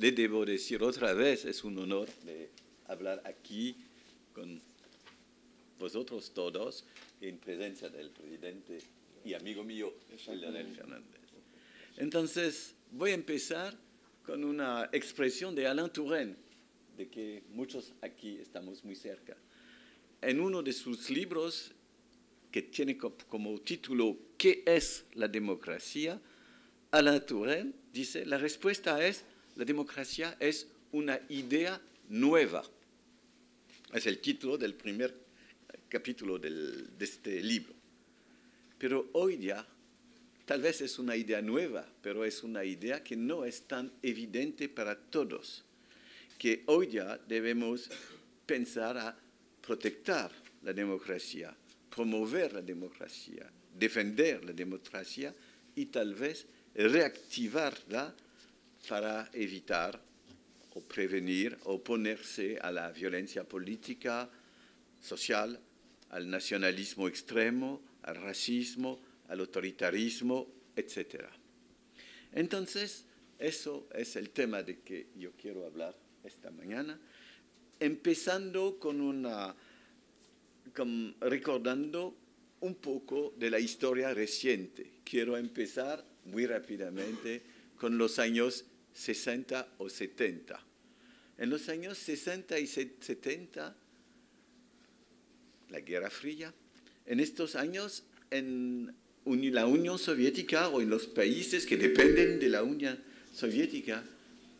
le debo decir otra vez, es un honor de hablar aquí con vosotros todos en presencia del presidente y amigo mío, Leonel Fernández. Entonces, voy a empezar con una expresión de Alain Touraine, de que muchos aquí estamos muy cerca. En uno de sus libros, que tiene como título ¿Qué es la democracia? Alain Touraine dice, la respuesta es, la democracia es una idea nueva. Es el título del primer capítulo de este libro. Pero hoy día, tal vez es una idea nueva, pero es una idea que no es tan evidente para todos, que hoy día debemos pensar a proteger la democracia, promover la democracia, defender la democracia y tal vez reactivarla para evitar o prevenir, oponerse a la violencia política, social, al nacionalismo extremo, al racismo, al autoritarismo, etc. Entonces, eso es el tema de que yo quiero hablar esta mañana, empezando con una, recordando un poco de la historia reciente. Quiero empezar muy rápidamente con los años 60 o 70. En los años 60 y 70, la Guerra Fría, en estos años en la Unión Soviética o en los países que dependen de la Unión Soviética,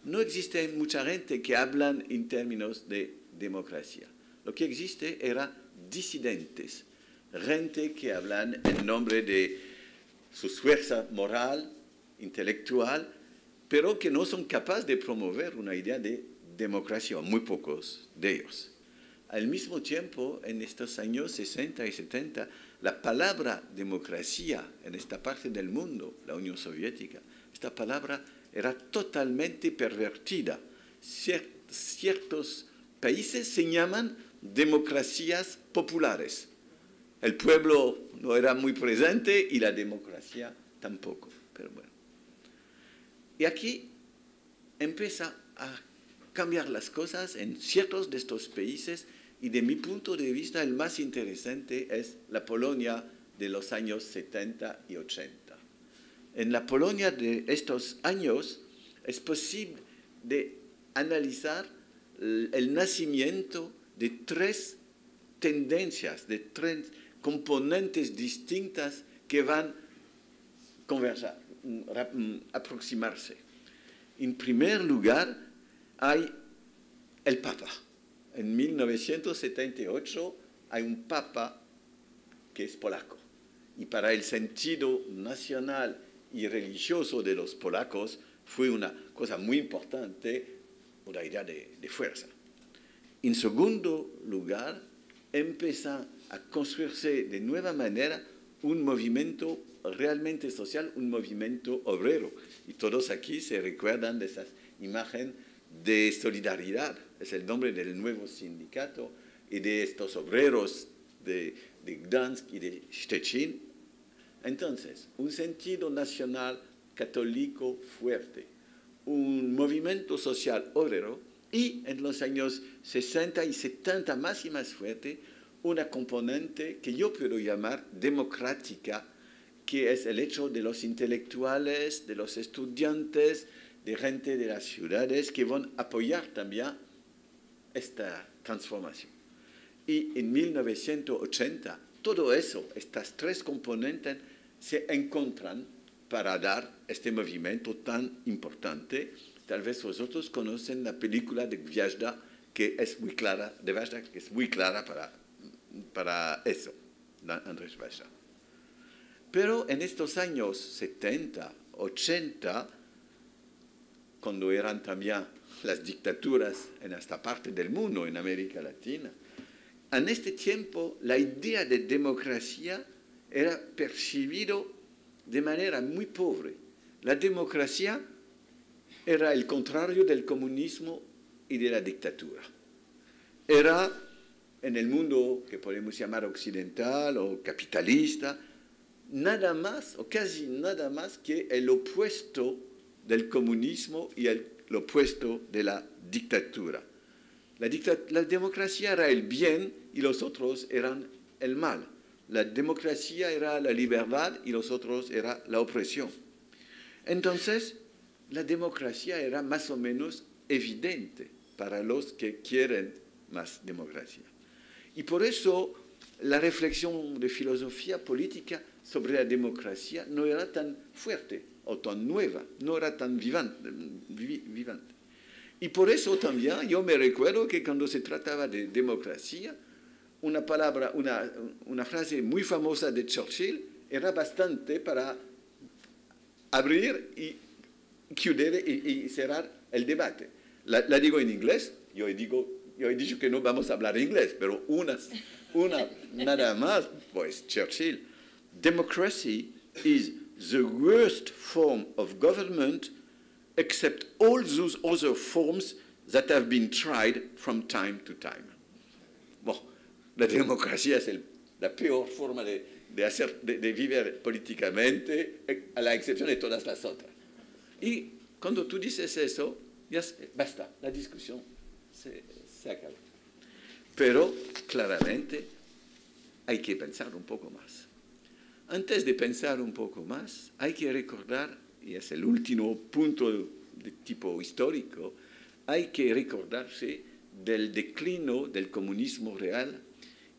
no existe mucha gente que hablan en términos de democracia. Lo que existe era disidentes, gente que hablan en nombre de su fuerza moral, intelectual, pero que no son capaces de promover una idea de democracia, muy pocos de ellos. Al mismo tiempo, en estos años 60 y 70, la palabra democracia en esta parte del mundo, la Unión Soviética, esta palabra era totalmente pervertida. ciertos países se llaman democracias populares. El pueblo no era muy presente y la democracia tampoco. Pero bueno. Y aquí empieza a cambiar las cosas en ciertos de estos países y de mi punto de vista el más interesante es la Polonia de los años 70 y 80. En la Polonia de estos años es posible de analizar el nacimiento de tres tendencias, de tres componentes distintas que van a conversar, aproximarse. En primer lugar, hay el Papa. En 1978 hay un Papa que es polaco. Y para el sentido nacional y religioso de los polacos fue una cosa muy importante, una idea de, fuerza. En segundo lugar, empieza a construirse de nueva manera un movimiento realmente social, un movimiento obrero. Y todos aquí se recuerdan de esa imagen de solidaridad, es el nombre del nuevo sindicato, y de estos obreros de, de Gdansk y de Stettin, entonces, un sentido nacional católico fuerte, un movimiento social obrero y en los años 60 y 70 más y más fuerte, una componente que yo puedo llamar democrática, que es el hecho de los intelectuales, de los estudiantes, de gente de las ciudades que van a apoyar también esta transformación. Y en 1980 todo eso, estas tres componentes, se encuentran para dar este movimiento tan importante. Tal vez vosotros conocen la película de Vjazda, que es muy clara, de Vjazda, que es muy clara para, para eso, Andrés Vjazda. Pero en estos años 70, 80, cuando eran también las dictaduras en esta parte del mundo, en América Latina, en este tiempo, la idea de democracia era percibido de manera muy pobre. La democracia era el contrario del comunismo y de la dictadura. Era en el mundo que podemos llamar occidental o capitalista, nada más o casi nada más que el opuesto del comunismo y el opuesto de la dictadura. La, la democracia era el bien y los otros eran el mal. La democracia era la libertad y los otros era la opresión. Entonces, la democracia era más o menos evidente para los que quieren más democracia. Y por eso la reflexión de filosofía política sobre la democracia no era tan fuerte o tan nueva, no era tan vivante. Y por eso también yo me recuerdo que cuando se trataba de democracia, una palabra, una, frase muy famosa de Churchill era bastante para abrir y, cerrar el debate. La, la, digo en inglés, yo, digo, yo he dicho que no vamos a hablar inglés, pero una, una nada más, Churchill. Democracy is the worst form of government except all those other forms that have been tried from time to time. Bon, la democracia es el, la peor forma de, de, hacer, de, de, vivir políticamente, a la excepción de todas las otras. Y cuando tú dices eso, ya basta, la discusión se, se. Pero claramente hay que pensar un poco más. Antes de pensar un poco más, hay que recordar, y es el último punto de tipo histórico, hay que recordarse del declino del comunismo real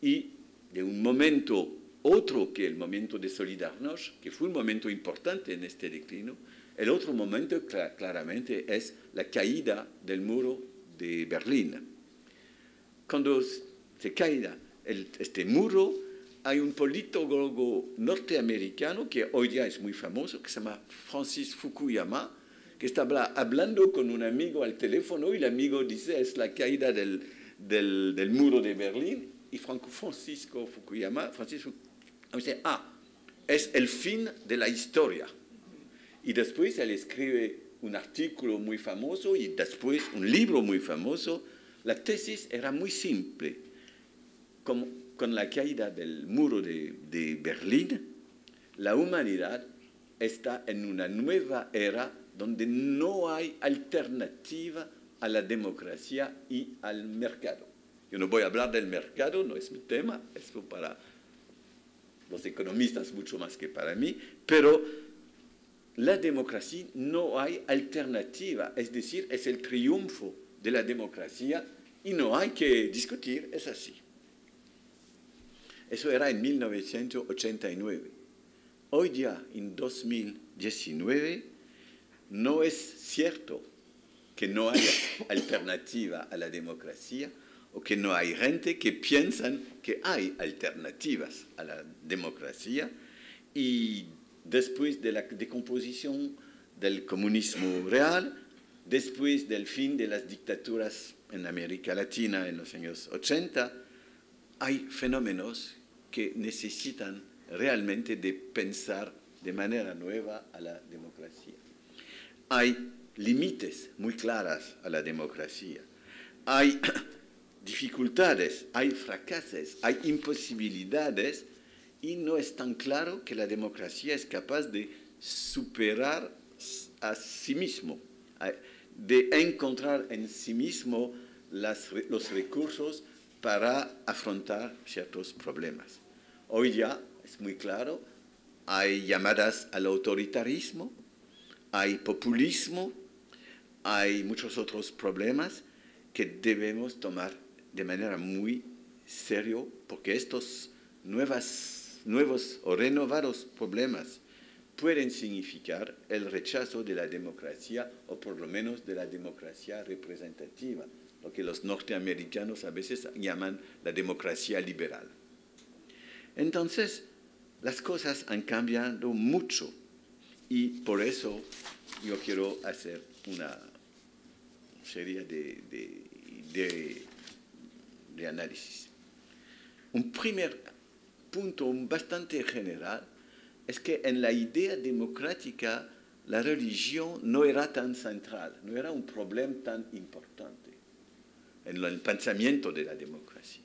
y de un momento otro que el momento de Solidarność, que fue un momento importante en este declino. El otro momento claramente es la caída del muro de Berlín. Cuando se cae este muro, hay un politólogo norteamericano que hoy día es muy famoso, que se llama Francis Fukuyama, que está hablando con un amigo al teléfono y el amigo dice es la caída del, del, del muro de Berlín y Francisco Fukuyama, Francisco dice, ah, es el fin de la historia. Y después él escribe un artículo muy famoso y después un libro muy famoso. La tesis era muy simple. Con la caída del muro de, de Berlín, la humanidad está en una nueva era donde no hay alternativa a la democracia y al mercado. Yo no voy a hablar del mercado, no es mi tema, es para los economistas mucho más que para mí, pero la democracia no hay alternativa, es decir, es el triunfo de la democracia y no hay que discutir, es así. Eso era en 1989. Hoy ya, en 2019, no es cierto que no haya alternativa a la democracia o que no hay gente que piensan que hay alternativas a la democracia y después de la decomposición del comunismo real, después del fin de las dictaduras en América Latina en los años 80, hay fenómenos que necesitan realmente de pensar de manera nueva a la democracia hay límites muy claras a la democracia. Hay dificultades, hay fracasos, hay imposibilidades y no es tan claro que la democracia es capaz de superar a sí mismo, de encontrar en sí mismo los recursos para afrontar ciertos problemas. Hoy ya es muy claro, hay llamadas al autoritarismo, hay populismo, hay muchos otros problemas que debemos tomar de manera muy serio porque estos nuevos o renovados problemas pueden significar el rechazo de la democracia o por lo menos de la democracia representativa, lo que los norteamericanos a veces llaman la democracia liberal. Entonces, las cosas han cambiado mucho y por eso yo quiero hacer una serie de, de, de, análisis. Un primer punto bastante general es que en la idea democrática la religión no era tan central, no era un problema tan importante en el pensamiento de la democracia.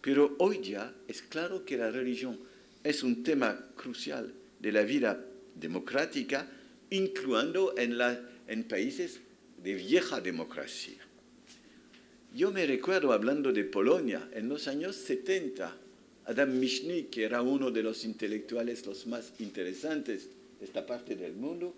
Pero hoy ya es claro que la religión es un tema crucial de la vida democrática, incluyendo en, la, en países de vieja democracia. Yo me recuerdo hablando de Polonia en los años 70, Adam Michnik, que era uno de los intelectuales los más interesantes de esta parte del mundo,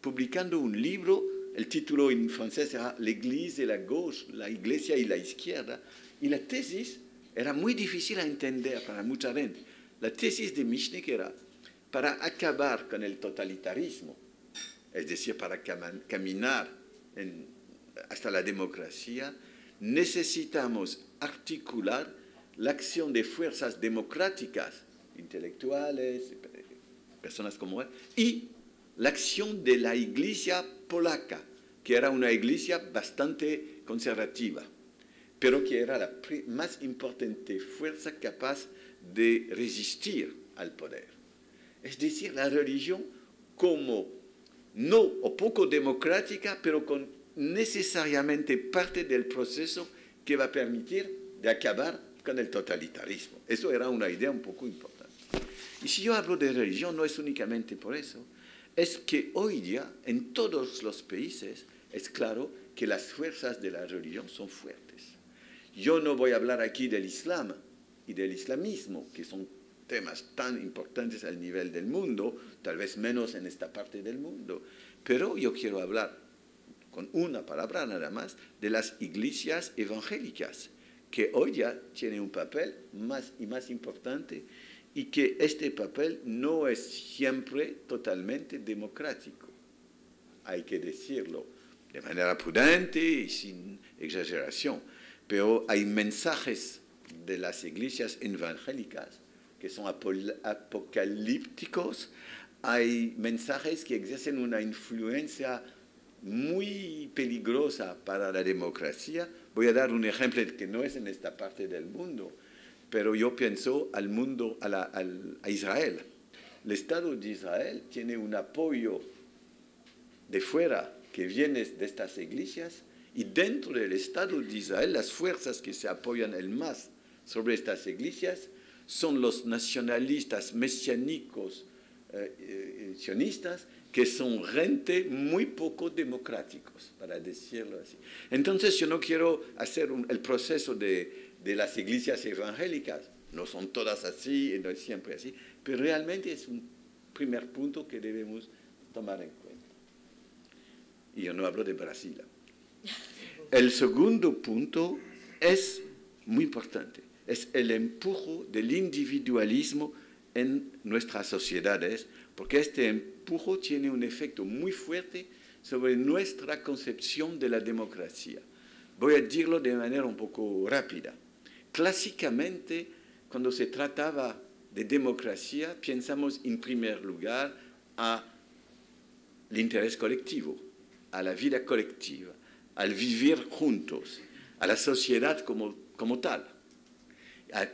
publicando un libro, el título en francés era L'Église et la gauche, la iglesia y la izquierda, y la tesis era muy difícil a entender para mucha gente. La tesis de Michnik era, para acabar con el totalitarismo, es decir, para caminar hasta la democracia, necesitamos articular la acción de fuerzas democráticas, intelectuales, personas como él, y la acción de la iglesia polaca, que era una iglesia bastante conservativa, pero que era la más importante fuerza capaz de resistir al poder. Es decir, la religión como no o poco democrática, pero con necesariamente parte del proceso que va a permitir de acabar con el totalitarismo. Eso era una idea un poco importante. Y si yo hablo de religión, no es únicamente por eso, es que hoy día en todos los países es claro que las fuerzas de la religión son fuertes. Yo no voy a hablar aquí del Islam y del islamismo, que son temas tan importantes al nivel del mundo, tal vez menos en esta parte del mundo, pero yo quiero hablar con una palabra nada más, de las iglesias evangélicas, que hoy ya tienen un papel más y más importante y que este papel no es siempre totalmente democrático. Hay que decirlo de manera prudente y sin exageración, pero hay mensajes de las iglesias evangélicas que son apocalípticos, hay mensajes que ejercen una influencia muy peligrosa para la democracia. Voy a dar un ejemplo que no es en esta parte del mundo, pero yo pienso al mundo, a, a Israel. El Estado de Israel tiene un apoyo de fuera que viene de estas iglesias y dentro del Estado de Israel las fuerzas que se apoyan el más sobre estas iglesias son los nacionalistas mesiánicos eh, eh, sionistas que son gente muy poco democráticos, para decirlo así. Entonces yo no quiero hacer el proceso de, de, las iglesias evangélicas, no son todas así no es siempre así, pero realmente es un primer punto que debemos tomar en cuenta. Y yo no hablo de Brasil. El segundo punto es muy importante, es el empujo del individualismo en nuestras sociedades, porque este empujo tiene un efecto muy fuerte sobre nuestra concepción de la democracia. Voy a decirlo de manera un poco rápida. Clásicamente, cuando se trataba de democracia, pensamos en primer lugar al interés colectivo, a la vida colectiva, al vivir juntos, a la sociedad como, como tal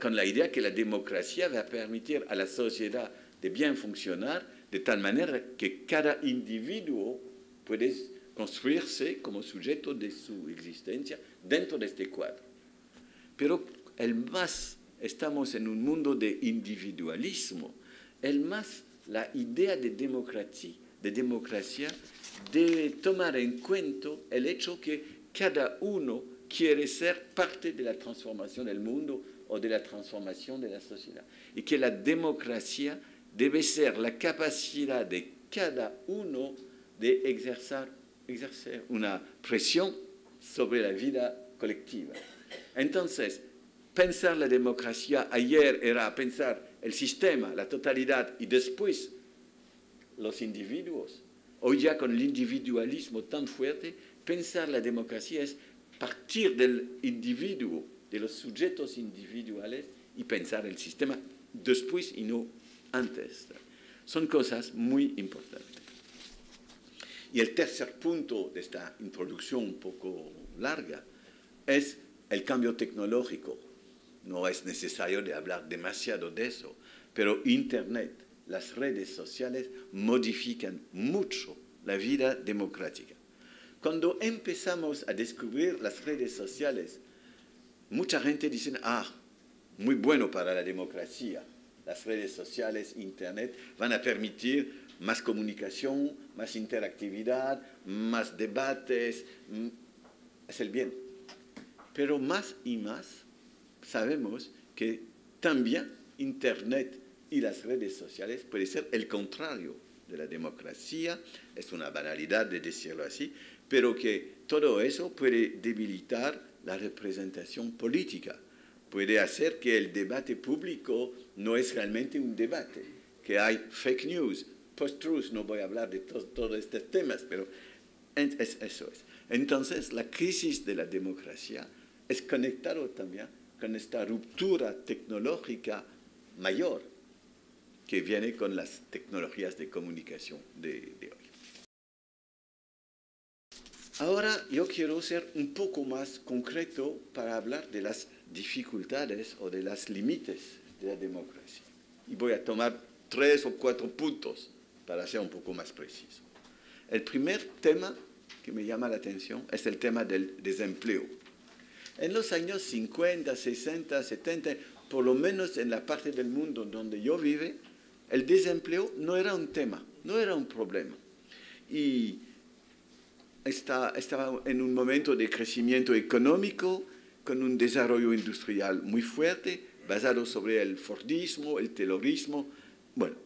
con la idea que la democracia va a permitir a la sociedad de bien funcionar de tal manera que cada individuo puede construirse como sujeto de su existencia dentro de este cuadro. Pero el más estamos en un mundo de individualismo, el más la idea de democracia, de democracia debe tomar en cuenta el hecho que cada uno quiere ser parte de la transformación del mundo o de la transformación de la sociedad. Y que la democracia debe ser la capacidad de cada uno de ejercer, una presión sobre la vida colectiva. Entonces, pensar la democracia ayer era pensar el sistema, la totalidad y después los individuos. Hoy ya con el individualismo tan fuerte, pensar la democracia es partir del individuo de los sujetos individuales y pensar el sistema después y no antes. Son cosas muy importantes. Y el tercer punto de esta introducción un poco larga es el cambio tecnológico. No es necesario de hablar demasiado de eso, pero Internet, las redes sociales modifican mucho la vida democrática. Cuando empezamos a descubrir las redes sociales mucha gente dice, ah, muy bueno para la democracia. Las redes sociales, Internet, van a permitir más comunicación, más interactividad, más debates, es el bien. Pero más y más sabemos que también Internet y las redes sociales puede ser el contrario de la democracia, es una banalidad de decirlo así, pero que todo eso puede debilitar la representación política, puede hacer que el debate público no es realmente un debate, que hay fake news, post-truth, no voy a hablar de todos estos temas, pero es, eso es. Entonces, la crisis de la democracia es conectado también con esta ruptura tecnológica mayor que viene con las tecnologías de comunicación de, de hoy. Ahora yo quiero ser un poco más concreto para hablar de las dificultades o de los límites de la democracia. Y voy a tomar tres o cuatro puntos para ser un poco más preciso. El primer tema que me llama la atención es el tema del desempleo. En los años 50, 60, 70, por lo menos en la parte del mundo donde yo vive, el desempleo no era un tema, no era un problema. Y estaba en un momento de crecimiento económico, con un desarrollo industrial muy fuerte, basado sobre el Fordismo, el Taylorismo. Bueno,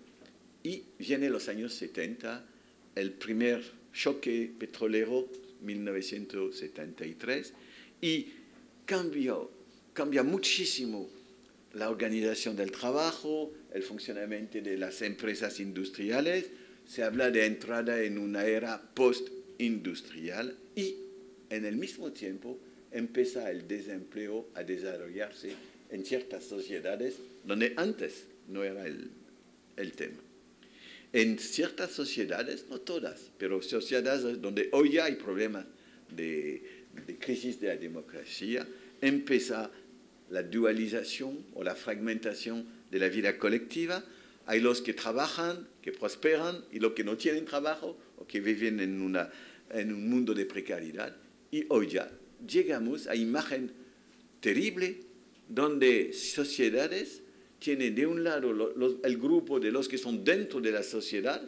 y viene los años 70, el primer choque petrolero, 1973, y cambió, cambia muchísimo la organización del trabajo, el funcionamiento de las empresas industriales, se habla de entrada en una era post-industrial y en el mismo tiempo empieza el desempleo a desarrollarse en ciertas sociedades donde antes no era el, el tema. En ciertas sociedades, no todas, pero sociedades donde hoy hay problemas de, de crisis de la democracia, empieza la dualización o la fragmentación de la vida colectiva. Hay los que trabajan, que prosperan, y los que no tienen trabajo o que viven en, un mundo de precariedad. Y hoy ya llegamos a imagen terrible donde sociedades tienen de un lado el grupo de los que son dentro de la sociedad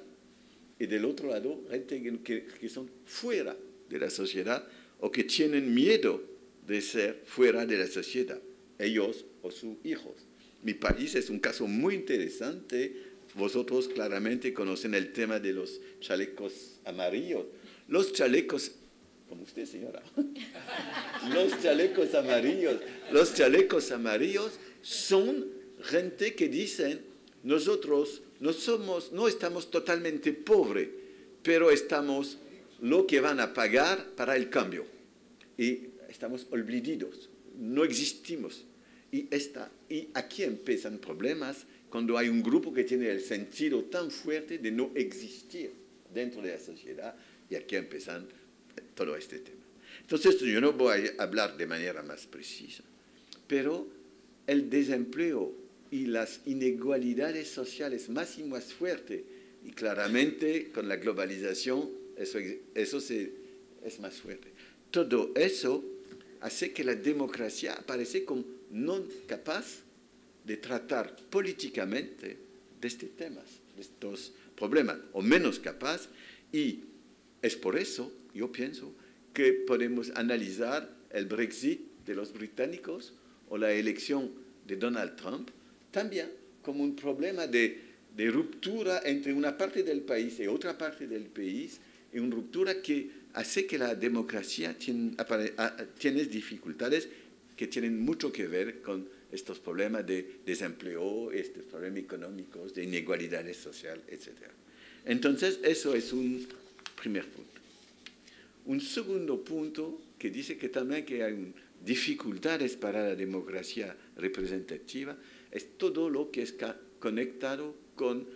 y del otro lado gente que son fuera de la sociedad o que tienen miedo de ser fuera de la sociedad, ellos o sus hijos. Mi país es un caso muy interesante. Vosotros claramente conocen el tema de los chalecos amarillos. Los chalecos como usted, señora. Los chalecos amarillos. Los chalecos amarillos son gente que dicen, nosotros no somos, no estamos totalmente pobres, pero estamos lo que van a pagar para el cambio. Y estamos olvidados, no existimos. Y, esta, y aquí empiezan problemas cuando hay un grupo que tiene el sentido tan fuerte de no existir dentro de la sociedad y aquí empiezan todo este tema. Entonces, yo no voy a hablar de manera más precisa, pero el desempleo y las inigualidades sociales más y más fuertes, y claramente con la globalización eso, eso es más fuerte. Todo eso hace que la democracia aparece como no capaz de tratar políticamente de estos temas, de estos problemas, o menos capaz, y es por eso yo pienso que podemos analizar el Brexit de los británicos o la elección de Donald Trump también como un problema de, ruptura entre una parte del país y otra parte del país, y una ruptura que hace que la democracia tiene, dificultades que tienen mucho que ver con estos problemas de desempleo, estos problemas económicos, de inigualidades sociales, etc. Entonces, eso es un primer punto. Un segundo punto que dice que también que hay dificultades para la democracia representativa es todo lo que está conectado con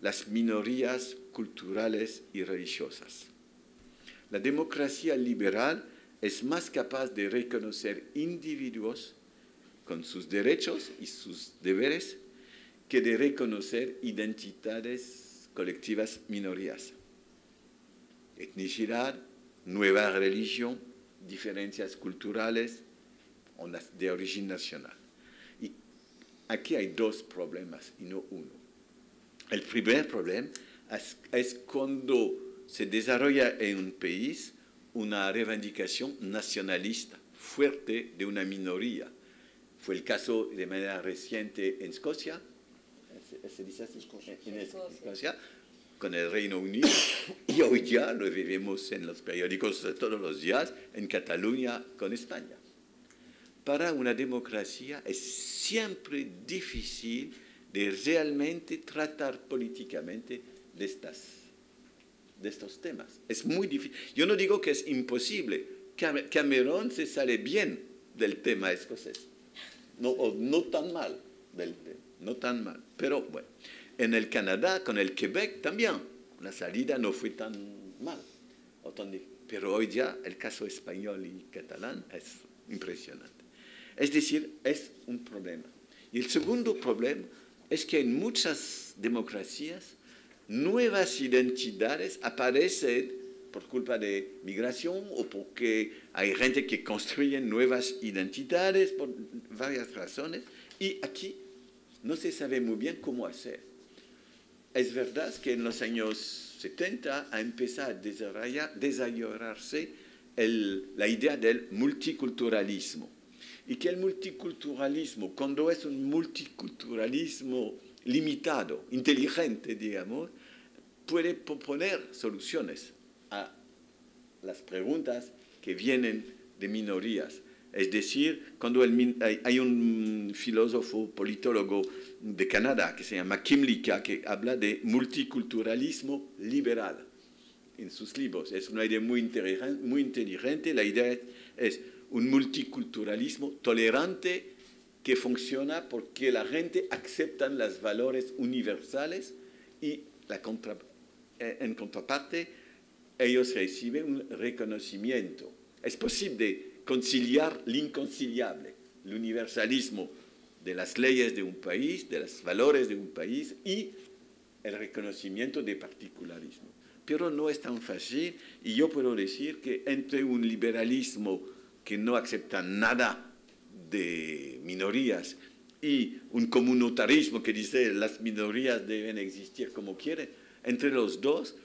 las minorías culturales y religiosas. La democracia liberal es más capaz de reconocer individuos con sus derechos y sus deberes que de reconocer identidades colectivas minorías. Etnicidad, nueva religión, diferencias culturales de origen nacional. Y aquí hay dos problemas y no uno. El primer problema es, es cuando se desarrolla en un país una reivindicación nacionalista fuerte de una minoría. Fue el caso de manera reciente en Escocia, ¿se dice así? En Escocia, con el Reino Unido, y hoy ya lo vivimos en los periódicos todos los días, en Cataluña con España. Para una democracia es siempre difícil de realmente tratar políticamente de estas de estos temas. Es muy difícil. Yo no digo que es imposible. Cameron se sale bien del tema escocés. No, o no tan mal no tan mal. Pero bueno, en el Canadá, con el Quebec también, la salida no fue tan mal. Pero hoy ya el caso español y catalán es impresionante. Es decir, es un problema. Y el segundo problema es que en muchas democracias nuevas identidades aparecen por culpa de migración o porque hay gente que construye nuevas identidades por varias razones y aquí no se sabe muy bien cómo hacer. Es verdad que en los años 70 ha empezado a desarrollarse la idea del multiculturalismo y que el multiculturalismo, cuando es un multiculturalismo limitado, inteligente, digamos, puede proponer soluciones a las preguntas que vienen de minorías. Es decir, cuando hay un filósofo politólogo de Canadá que se llama Kim Lika que habla de multiculturalismo liberal en sus libros. Es una idea. Muy inteligente. La idea es un multiculturalismo tolerante que funciona porque la gente acepta los valores universales y la eh, en contraparte ellos reciben un reconocimiento. Es posible conciliar lo inconciliable, el universalismo de las leyes de un país, de los valores de un país y el reconocimiento de particularismo. Pero no es tan fácil y yo puedo decir que entre un liberalismo que no acepta nada de minorías y un comunitarismo que dice las minorías deben existir como quieren, entre los dos,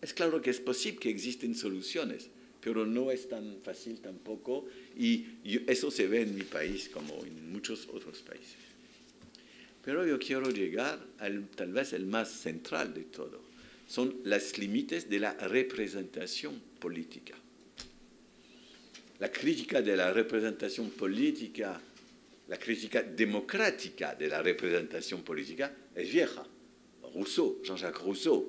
es claro que es posible que existen soluciones, pero no es tan fácil tampoco y eso se ve en mi país como en muchos otros países. Pero yo quiero llegar al tal vez el más central de todo, son los límites de la representación política la crítica de la representación política, la crítica democrática de la representación política es vieja. Rousseau, Jean-Jacques Rousseau,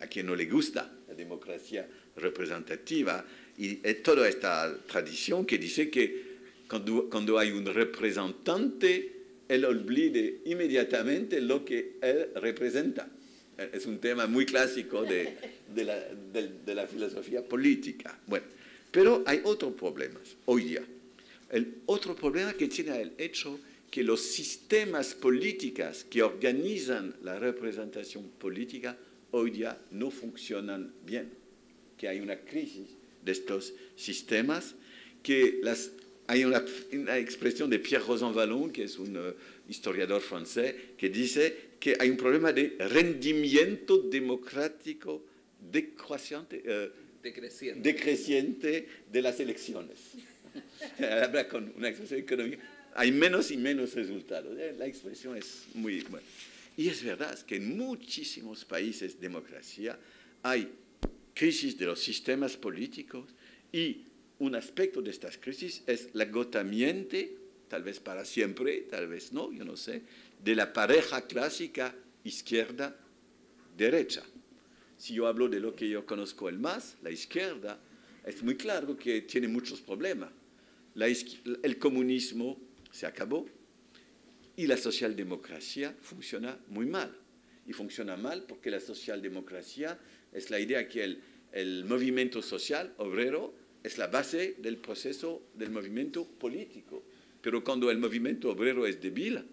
a quien no le gusta la democracia representativa, y toda esta tradición que dice que cuando, cuando hay un representante, él olvide inmediatamente lo que él representa. Es un tema muy clásico de, la, de, de pero hay otros problemas hoy día. El otro problema que tiene el hecho que los sistemas políticos que organizan la representación política hoy día no funcionan bien, que hay una crisis de estos sistemas, que hay una, expresión de Pierre Rosanvallon, que es un uh, historiador francés, que dice que hay un problema de rendimiento democrático decreciente. Uh, decreciente. de las elecciones. Habla con una expresión económica. Hay menos y menos resultados. Eh, la expresión es muy buena. Y es verdad que en muchísimos países de democracia hay crisis de los sistemas políticos y un aspecto de estas crisis es el agotamiento, tal vez para siempre, tal vez no, yo no sé, de la pareja clásica izquierda-derecha si yo hablo de lo que yo conozco el más, la izquierda, es muy claro que tiene muchos problemas. el comunismo se acabó y la socialdemocracia funciona muy mal. Y funciona mal porque la socialdemocracia es la idea que el, el movimiento social obrero es la base del proceso del movimiento político. Pero cuando el movimiento obrero es débil,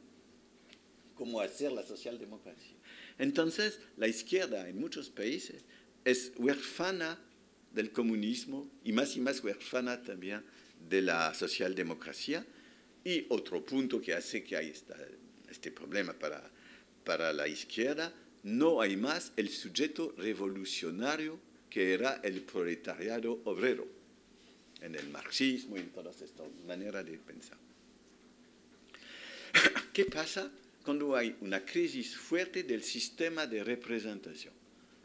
¿cómo hacer la socialdemocracia? Entonces, la izquierda en muchos países es huérfana del comunismo y más y más huérfana también de la socialdemocracia. Y otro punto que hace que hay este problema para, para la izquierda no hay más el sujeto revolucionario que era el proletariado obrero, en el marxismo y en todas estas maneras de pensar. ¿Qué pasa cuando hay una crisis fuerte del sistema de representación?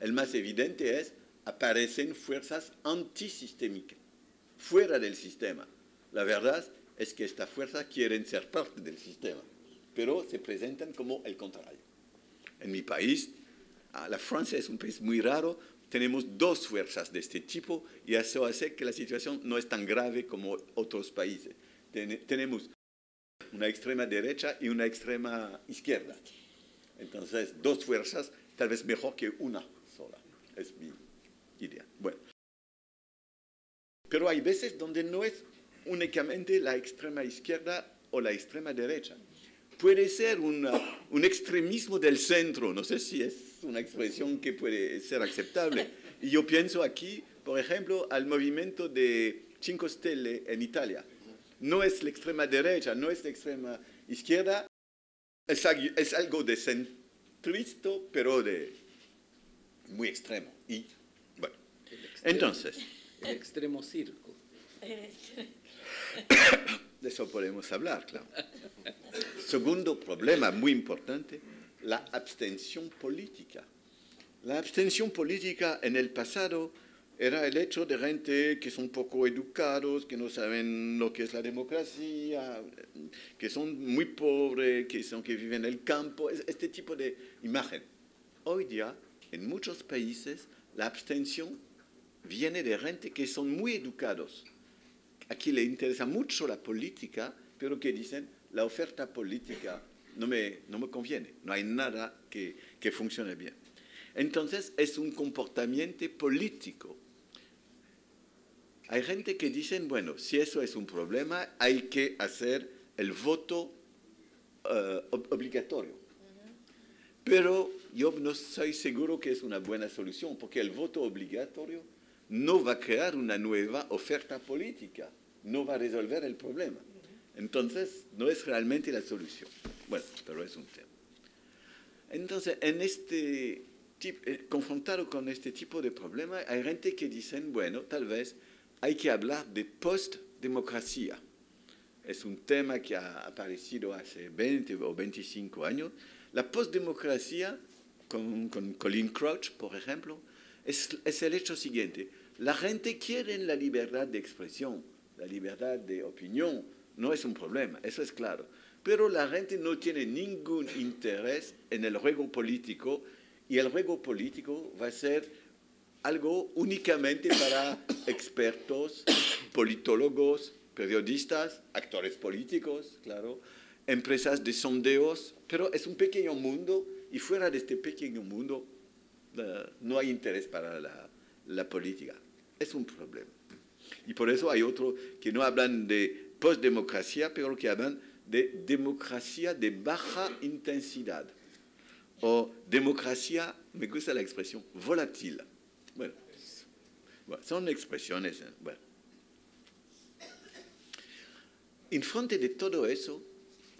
El más evidente es, aparecen fuerzas antisistémicas, fuera del sistema. La verdad es que estas fuerzas quieren ser parte del sistema, pero se presentan como el contrario. En mi país, ah, la Francia es un país muy raro, tenemos dos fuerzas de este tipo y eso hace que la situación no es tan grave como otros países. tenemos una extrema derecha y una extrema izquierda. Entonces, dos fuerzas, tal vez mejor que una sola. Es mi idea. Bueno. Pero hay veces donde no es únicamente la extrema izquierda o la extrema derecha. Puede ser un extremismo del centro, no sé si es una expresión que puede ser aceptable. Y yo pienso aquí, por ejemplo, al movimiento de Cinco Stelle en Italia no es la extrema derecha, no es la extrema izquierda, es, algo de centrista, pero de muy extremo. Y bueno, entonces. El extremo circo. De eso podemos hablar, claro. Segundo problema muy importante, la abstención política. La abstención política en el pasado era el hecho de gente que son poco educados, que no saben lo que es la democracia, que son muy pobres, que, son, que viven en el campo, este tipo de imagen. Hoy día, en muchos países, la abstención viene de gente que son muy educados. Aquí le interesa mucho la política, pero que dicen, la oferta política no me, no me conviene, no hay nada que, que funcione bien. Entonces es un comportamiento político hay gente que dicen, bueno, si eso es un problema, hay que hacer el voto eh, obligatorio. Pero yo no soy seguro que es una buena solución, porque el voto obligatorio no va a crear una nueva oferta política, no va a resolver el problema. Entonces, no es realmente la solución. Bueno, pero es un tema. Entonces, en este eh, confrontado con este tipo de problema, hay gente que dicen, bueno, tal vez hay que hablar de postdemocracia. Es un tema que ha aparecido hace 20 o 25 años. La postdemocracia, con, con Colin Crouch, por ejemplo, es, es, el hecho siguiente. La gente quiere la libertad de expresión, la libertad de opinión. No es un problema, eso es claro. Pero la gente no tiene ningún interés en el juego político y el juego político va a ser algo únicamente para expertos, politólogos, periodistas, actores políticos, claro, empresas de sondeos, pero es un pequeño mundo y fuera de este pequeño mundo uh, no hay interés para la, la, política. Es un problema. Y por eso hay otros que no hablan de postdemocracia, pero que hablan de democracia de baja intensidad o democracia, me gusta la expresión, volátil son expresiones. ¿eh? Bueno. En de todo eso,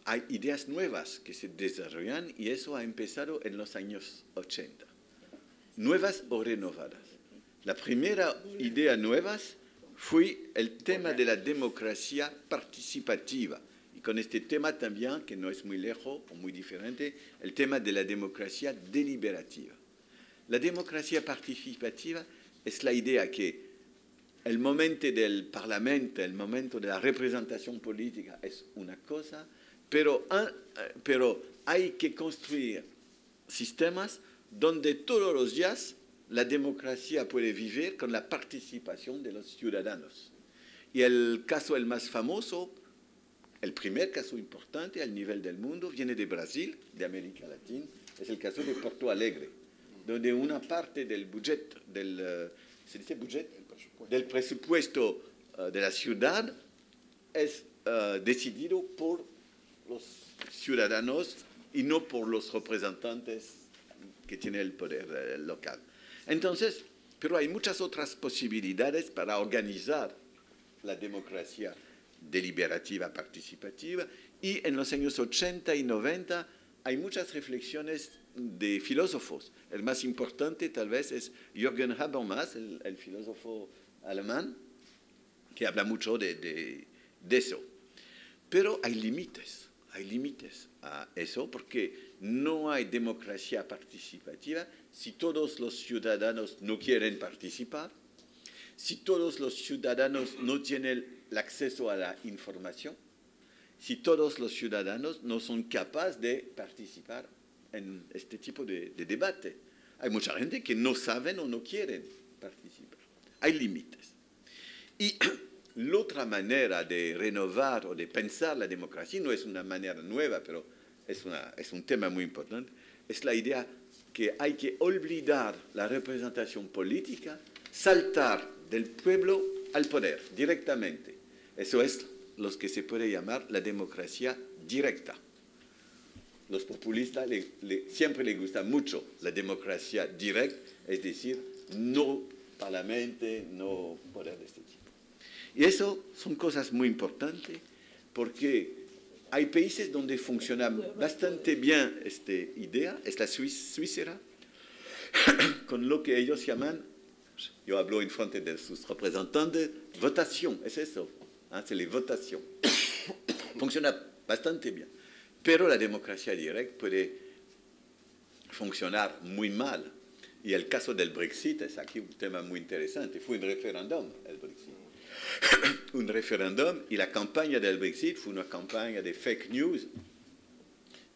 hay ideas nuevas que se desarrollan y eso ha empezado en los años 80. Nuevas o renovadas. La primera idea nueva fue el tema de la democracia participativa. Y con este tema también, que no es muy lejos o muy diferente, el tema de la democracia deliberativa. La democracia participativa es la idea que el momento del parlamento, el momento de la representación política es una cosa, pero, pero hay que construir sistemas donde todos los días la democracia puede vivir con la participación de los ciudadanos. Y el caso el más famoso, el primer caso importante al nivel del mundo, viene de Brasil, de América Latina, es el caso de Porto Alegre donde una parte del budget, del, eh, ¿se dice budget? del presupuesto eh, de la ciudad es eh, decidido por los ciudadanos y no por los representantes que tiene el poder local. Entonces, pero hay muchas otras posibilidades para organizar la democracia deliberativa participativa y en los años 80 y 90 hay muchas reflexiones de filósofos. El más importante tal vez es Jürgen Habermas, el, filósofo alemán, que habla mucho de, de eso. Pero hay límites, hay límites a eso porque no hay democracia participativa si todos los ciudadanos no quieren participar, si todos los ciudadanos no tienen el acceso a la información, si todos los ciudadanos no son capaces de participar en este tipo de, debate. Hay mucha gente que no saben o no quieren participar. Hay límites. Y la otra manera de renovar o de pensar la democracia no es una manera nueva, pero es, es un tema muy importante, es la idea que hay que olvidar la representación política, saltar del pueblo al poder directamente. Eso es lo que se puede llamar la democracia directa. Los populistas siempre les gusta mucho la democracia directa, es decir, no parlamento, no poder de este tipo. Y eso son cosas muy importantes porque hay países donde funciona bastante bien esta idea, es la Suiza, con lo que ellos llaman, yo hablo en frente de sus representantes, votación, es eso, ¿eh? c'est la votación. funciona bastante bien, pero la democracia directa puede funcionar muy mal. Y el caso del Brexit es aquí un tema muy interesante. Fue un referéndum el Brexit. un referéndum y la campaña del Brexit fue una campaña de fake news,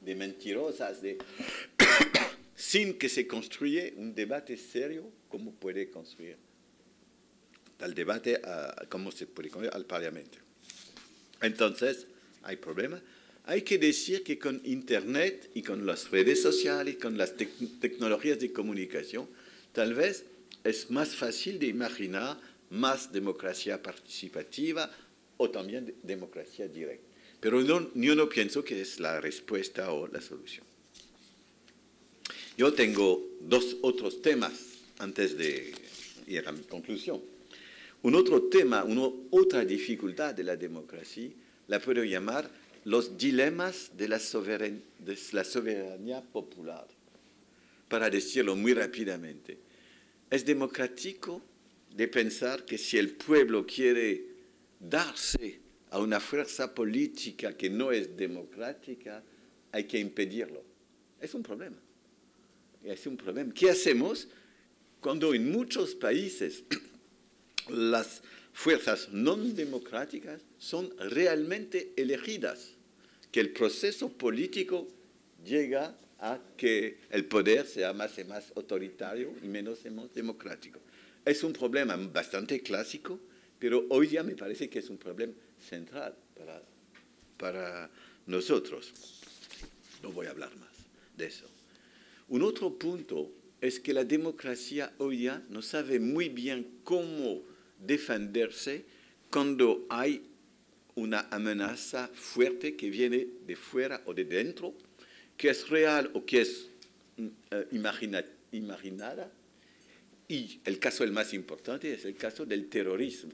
de mentirosas, de sin que se construya un debate serio como puede construir tal debate, uh, cómo se puede construir al Parlamento. Entonces, hay problema. Hay que decir que con Internet y con las redes sociales, con las tecnologías de comunicación, tal vez es más fácil de imaginar más democracia participativa o también democracia directa. Pero no, yo no pienso que es la respuesta o la solución. Yo tengo dos otros temas antes de ir a mi conclusión. Un otro tema, una otra dificultad de la democracia, la puedo llamar los dilemas de la, soberanía popular. Para decirlo muy rápidamente, es democrático de pensar que si el pueblo quiere darse a una fuerza política que no es democrática, hay que impedirlo. Es un problema. Es un problema. ¿Qué hacemos cuando en muchos países las fuerzas no democráticas son realmente elegidas? Que el proceso político llega a que el poder sea más y más autoritario y menos democrático. Es un problema bastante clásico, pero hoy día me parece que es un problema central para, para nosotros. No voy a hablar más de eso. Un otro punto es que la democracia hoy día no sabe muy bien cómo defenderse cuando hay una amenaza fuerte que viene de fuera o de dentro, que es real o que es mm, eh, imaginada y el caso el más importante es el caso del terrorismo.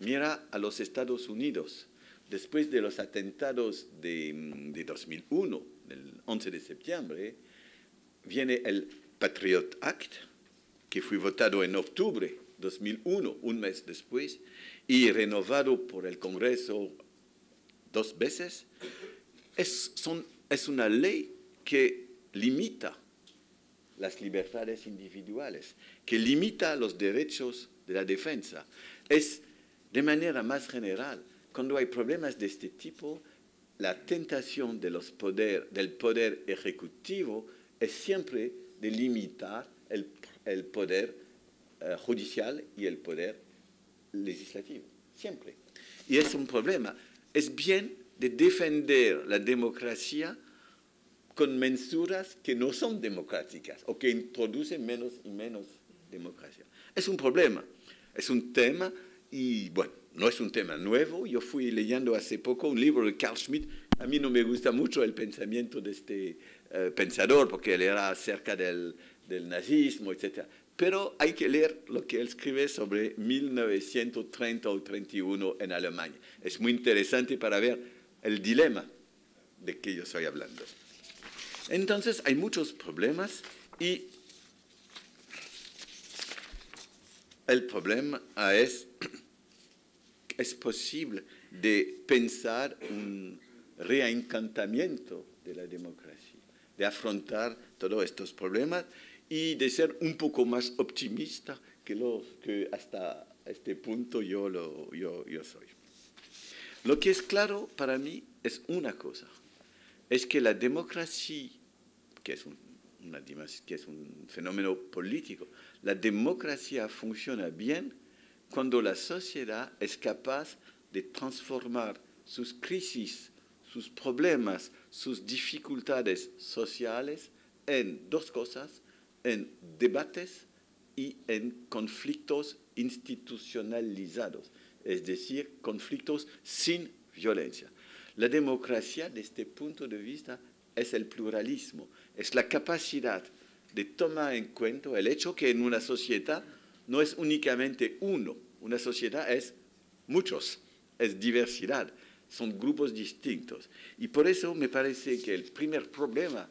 Mira a los Estados Unidos. Después de los atentados de, de 2001, del 11 de septiembre, viene el Patriot Act, que fue votado en octubre 2001, un mes después, y renovado por el Congreso dos veces. Es, son, es una ley que limita las libertades individuales, que limita los derechos de la defensa. Es de manera más general, cuando hay problemas de este tipo, la tentación poder, del poder ejecutivo es siempre de limitar el, el poder judicial y el poder legislativo, siempre. Y es un problema. Es bien de defender la democracia con mensuras que no son democráticas o que introducen menos y menos democracia. Es un problema, es un tema y bueno, no es un tema nuevo. Yo fui leyendo hace poco un libro de Carl Schmitt. A mí no me gusta mucho el pensamiento de este eh, pensador porque él era acerca del, del nazismo, etc. Pero hay que leer lo que él escribe sobre 1930 o 31 en Alemania. Es muy interesante para ver el dilema de que yo estoy hablando. Entonces hay muchos problemas y el problema es, es posible de pensar un reencantamiento de la democracia, de afrontar todos estos problemas y de ser un poco más optimista que, hasta este punto yo, lo, yo, yo soy. Lo que es claro para mí es una cosa, es que la democracia, que es un, una, que es un fenómeno político, la democracia funciona bien cuando la sociedad es capaz de transformar sus crisis, sus problemas, sus dificultades sociales en dos cosas, en debates y en conflictos institucionalizados, es decir, conflictos sin violencia. La democracia, desde este punto de vista, es el pluralismo, es la capacidad de tomar en cuenta el hecho que en una sociedad no es únicamente uno, una sociedad es muchos, es diversidad, son grupos distintos. Y por eso me parece que el primer problema,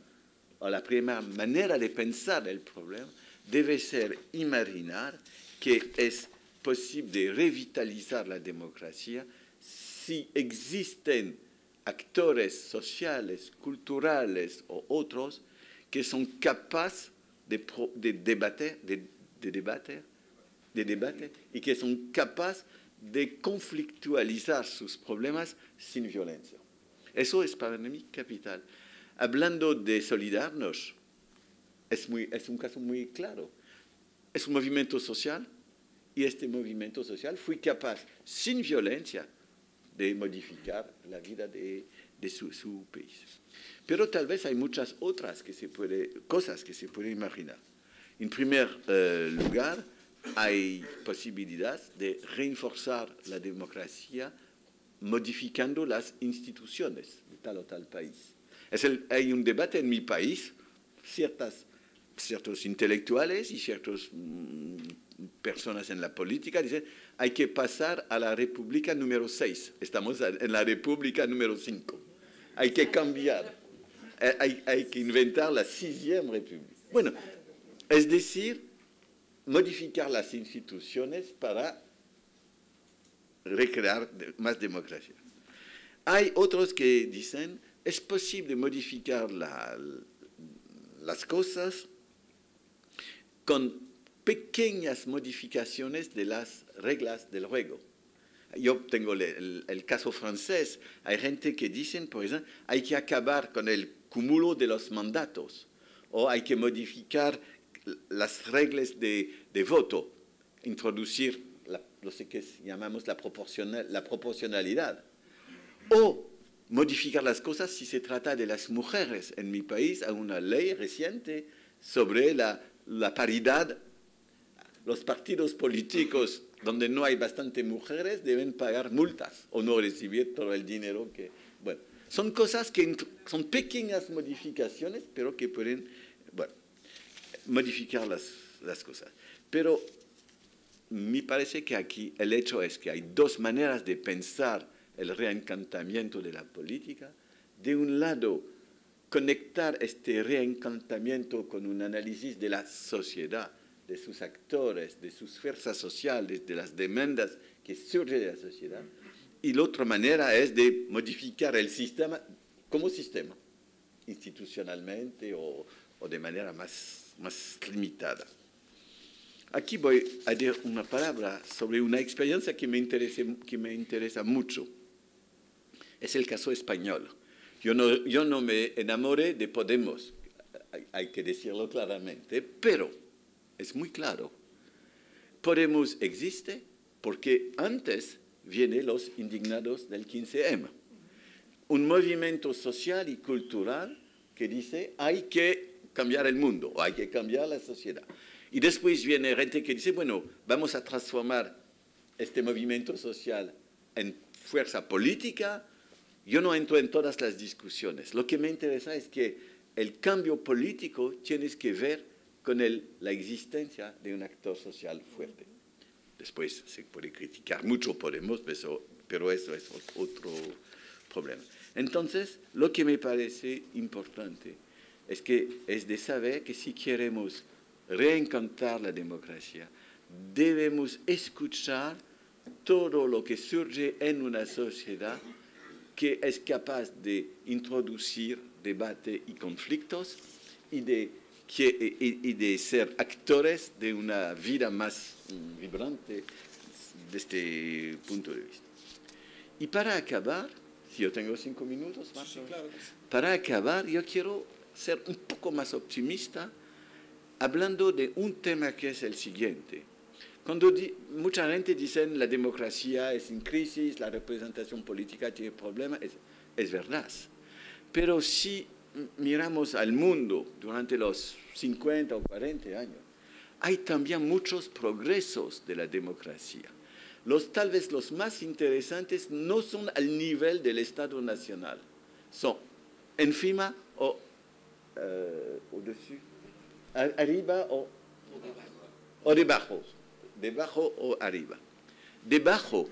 la primera manera de pensar el problema, debe ser imaginar que es posible revitalizar la democracia si existen actores sociales, culturales o otros que son capaces de, de debatir, de, de, debatir, de debatir y que son capaces de conflictualizar sus problemas sin violencia. Eso es para capital. Hablando de solidarnos, es, muy, es un caso muy claro. Es un movimiento social y este movimiento social fue capaz, sin violencia, de modificar la vida de, de su, su, país. Pero tal vez hay muchas otras que se puede, cosas que se pueden imaginar. En primer uh, lugar, hay posibilidad de reforzar la democracia modificando las instituciones de tal o tal país. Hay un debate en mi país, ciertas, ciertos intelectuales y ciertas mmm, personas en la política dicen hay que pasar a la República número 6, estamos en la República número 5, hay que cambiar, eh, hay, que inventar la sixième República. Bueno, es decir, modificar las instituciones para recrear más democracia. Hay otros que dicen, es posible modificar la, las cosas con pequeñas modificaciones de las reglas del juego. Yo tengo el, caso francés. Hay gente que dicen, por ejemplo, hay que acabar con el cúmulo de los mandatos o hay que modificar las reglas de, voto, introducir la, lo que llamamos la proporcionalidad, o modificar las cosas si se trata de las mujeres. En mi país hay una ley reciente sobre la, la paridad. Los partidos políticos donde no hay bastante mujeres deben pagar multas o no recibir todo el dinero que... Bueno, son cosas que son pequeñas modificaciones, pero que pueden, bueno, modificar las, las cosas. Pero me parece que aquí el hecho es que hay dos maneras de pensar el reencantamiento de la política. De un lado, conectar este reencantamiento con un análisis de la sociedad, de sus actores, de sus fuerzas sociales, de las demandas que surgen de la sociedad. Y la otra manera es de modificar el sistema como sistema, institucionalmente o, o de manera más más limitada. Aquí voy a decir una palabra sobre una experiencia que me, interesa, que me interesa mucho. Es el caso español. Yo no, yo no me enamoré de Podemos, hay, hay que decirlo claramente, pero es muy claro. Podemos existe porque antes vienen los indignados del 15M. Un movimiento social y cultural que dice hay que cambiar el mundo hay que cambiar la sociedad. Y después viene gente que dice, bueno, vamos a transformar este movimiento social en fuerza política. Yo no entro en todas las discusiones. Lo que me interesa es que el cambio político tiene que ver con el, la existencia de un actor social fuerte. Después se puede criticar mucho Podemos, pero, pero eso es otro problema. Entonces, lo que me parece importante es que es de saber que si queremos reencantar la democracia, debemos escuchar todo lo que surge en una sociedad que es capaz de introducir debate y conflictos y de, y, de ser actores de una vida más vibrante desde este punto de vista. Y para acabar, si yo tengo cinco minutos, para acabar yo quiero ser un poco más optimista hablando de un tema que es el siguiente. Cuando mucha gente dice la democracia es en crisis, la representación política tiene problemas, es, verdad. Pero si miramos al mundo durante los 50 o 40 años, hay también muchos progresos de la democracia. Los, tal vez los más interesantes no son al nivel del Estado nacional, son encima o, eh, dessus, arriba o, o debajo, debajo o arriba. Debajo,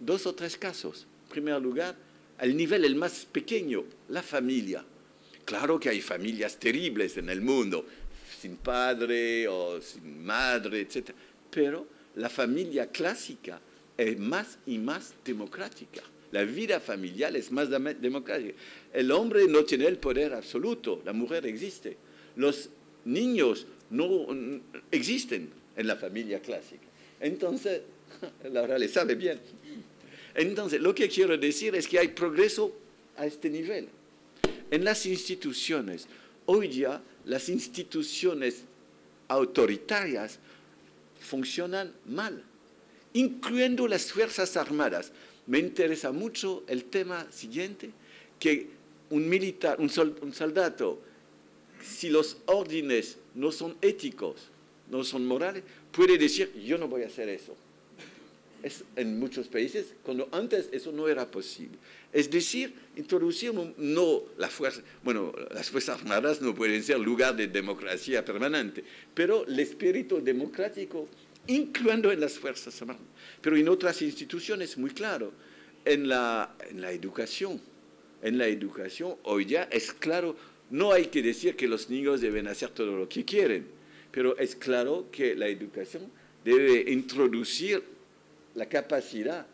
dos o tres casos. En primer lugar, al nivel el más pequeño, la familia. Claro que hay familias terribles en el mundo, sin padre o sin madre, etc. Pero la familia clásica es más y más democrática. La vida familiar es más democrática. El hombre no tiene el poder absoluto, la mujer existe. Los niños no existen en la familia clásica. Entonces, Laura le sabe bien. Entonces, lo que quiero decir es que hay progreso a este nivel. En las instituciones, hoy día las instituciones autoritarias funcionan mal, incluyendo las Fuerzas Armadas. Me interesa mucho el tema siguiente, que un militar, un, soldado, si los órdenes no son éticos, no son morales, puede decir, yo no voy a hacer eso es en muchos países, cuando antes eso no era posible. Es decir, introducir no la fuerza, bueno, las Fuerzas Armadas no pueden ser lugar de democracia permanente, pero el espíritu democrático, incluyendo en las Fuerzas Armadas, pero en otras instituciones, muy claro, en la, en la educación. En la educación, hoy ya es claro, no hay que decir que los niños deben hacer todo lo que quieren, pero es claro que la educación debe introducir la capacidad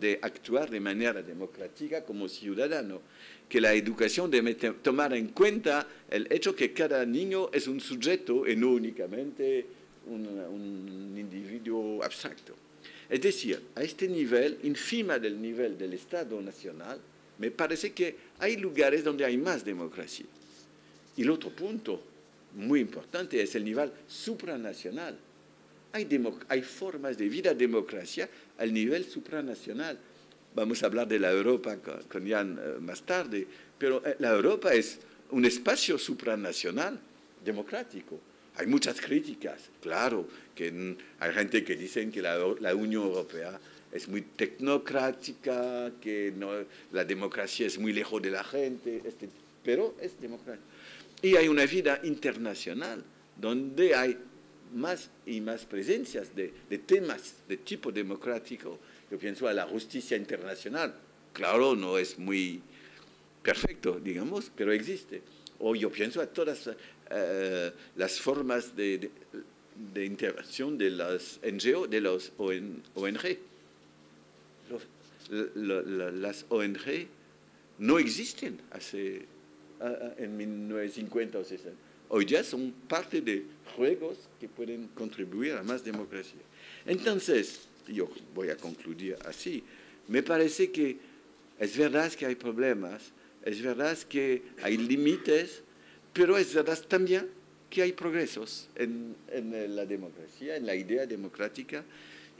de actuar de manera democrática como ciudadano, que la educación debe tomar en cuenta el hecho que cada niño es un sujeto y no únicamente un, individuo abstracto. Es decir, a este nivel, encima del nivel del Estado nacional, me parece que hay lugares donde hay más democracia. Y el otro punto muy importante es el nivel supranacional hay, formas de vida democracia al nivel supranacional. Vamos a hablar de la Europa con, Jan eh, más tarde, pero eh, la Europa es un espacio supranacional democrático. Hay muchas críticas, claro, que hay gente que dice que la, Unión Europea es muy tecnocrática, que la democracia es muy lejos de la gente, este, pero es democrática. Y hay una vida internacional donde hay más y más presencias de, temas de tipo democrático. Yo pienso a la justicia internacional. Claro, no es muy perfecto, digamos, pero existe. O yo pienso a todas eh, las formas de, intervención de las NGO, de los ONG. las ONG no existen hace, en 1950 o 60 hoy ya son parte de juegos que pueden contribuir a más democracia. Entonces, yo voy a concluir así, me parece que es verdad que hay problemas, es verdad que hay límites, pero es verdad también que hay progresos en, en, la democracia, en la idea democrática,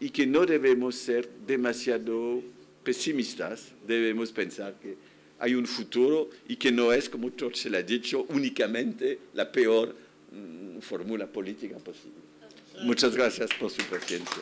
y que no debemos ser demasiado pesimistas, debemos pensar que hay un futuro y que no es, como Churchill ha dicho, únicamente la peor mm, fórmula política posible. Muchas gracias por su paciencia.